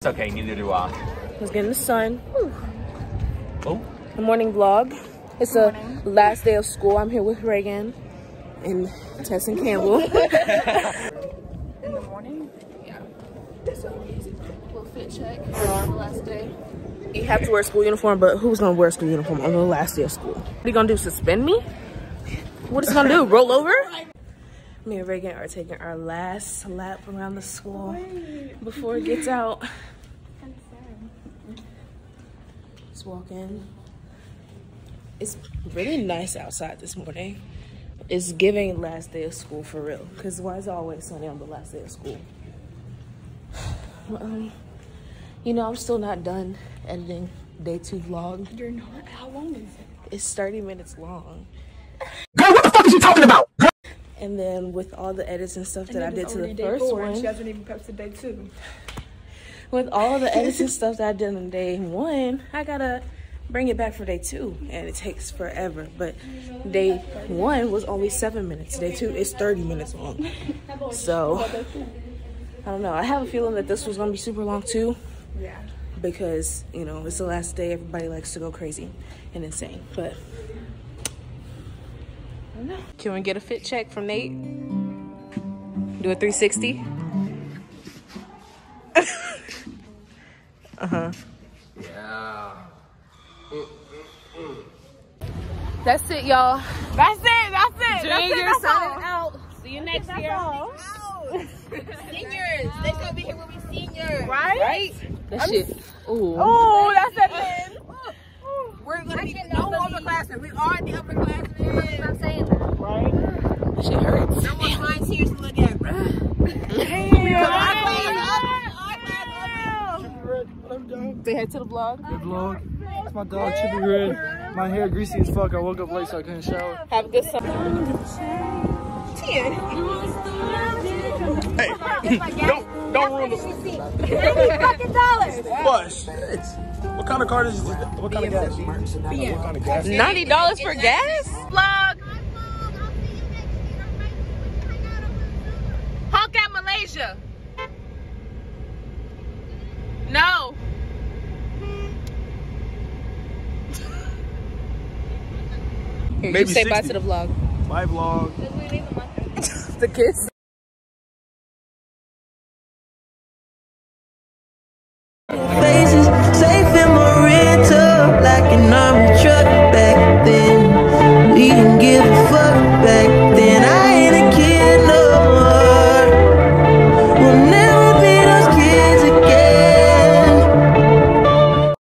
It's okay, neither do I. was getting the sun. Whew. Oh, The morning vlog. It's the last day of school. I'm here with Reagan and Tess and Campbell. in the morning. Yeah. So fit check uh, the last day. you have to wear a school uniform, but who's gonna wear a school uniform on the last day of school? What are you gonna do? Suspend me? What is it gonna do? Roll over? Me and Reagan are taking our last lap around the school before it gets out. Let's walk in. It's really nice outside this morning. It's giving last day of school for real. Cause why is it always sunny on the last day of school? Um, you know, I'm still not done editing day two vlog. You're not. How long is it? It's 30 minutes long. girl, what the fuck is you talking about? And then with all the edits and stuff that I did it's to the first four, and She hasn't even prepped posted day two. with all the edits and stuff that I did on day one, I gotta bring it back for day two. And it takes forever. But day one was only seven minutes. Day two is 30 minutes long. So, I don't know. I have a feeling that this was gonna be super long too. Yeah. because you know it's the last day everybody likes to go crazy and insane but I don't know. can we get a fit check from nate do a 360 uh-huh Yeah. that's it y'all That's it. That's it. junior signing out see you next year Seniors. They gonna be here when we seniors. Right right that shit ooh Oh, that's that then. We're gonna be no upperclassmen. We are the upperclassmen. I'm saying that. that shit hurts No more fine tears to look at, bro. say hi to the vlog The vlog. It's my dog Chippy Red. My hair greasy as fuck. I woke up late so I couldn't shower. have a good summer Don't don't ruin the fucking dollars. what? Shit. What kind of car is this? What kind of gas? What kind of gas? Ninety dollars for gas? Vlog. Honk at Malaysia. No. Here, Maybe you say bye to the vlog. My vlog. The kids.